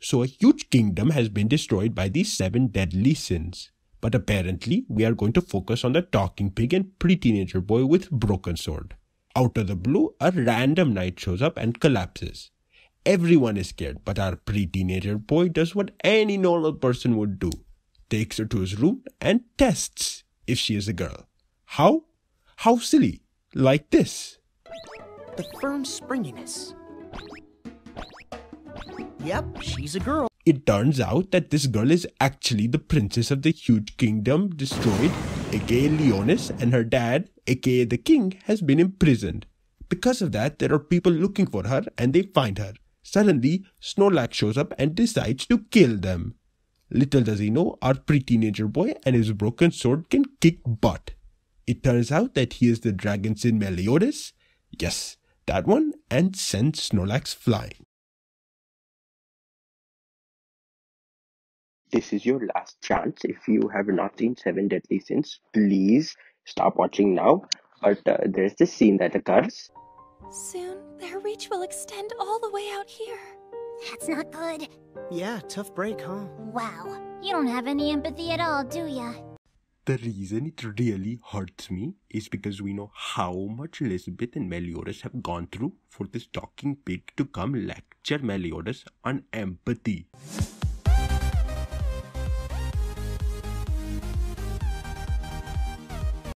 So a huge kingdom has been destroyed by these seven deadly sins. But apparently, we are going to focus on the talking pig and pre-teenager boy with broken sword. Out of the blue, a random knight shows up and collapses. Everyone is scared, but our pre-teenager boy does what any normal person would do. Takes her to his room and tests if she is a girl. How? How silly. Like this. The firm springiness. Yep, she's a girl. It turns out that this girl is actually the princess of the huge kingdom destroyed, aka Liones, and her dad, aka the king, has been imprisoned. Because of that, there are people looking for her and they find her. Suddenly, Snorlax shows up and decides to kill them. Little does he know, our pre-teenager boy and his broken sword can kick butt. It turns out that he is the dragon sin Meliodas, yes, that one, and sends Snorlax flying. This is your last chance. If you have not seen Seven Deadly Sins, please stop watching now. But uh, there's this scene that occurs. Soon, their reach will extend all the way out here. That's not good. Yeah, tough break, huh? Wow. You don't have any empathy at all, do ya? The reason it really hurts me is because we know how much Elizabeth and Meliodas have gone through for this talking pig to come lecture Meliodas on empathy.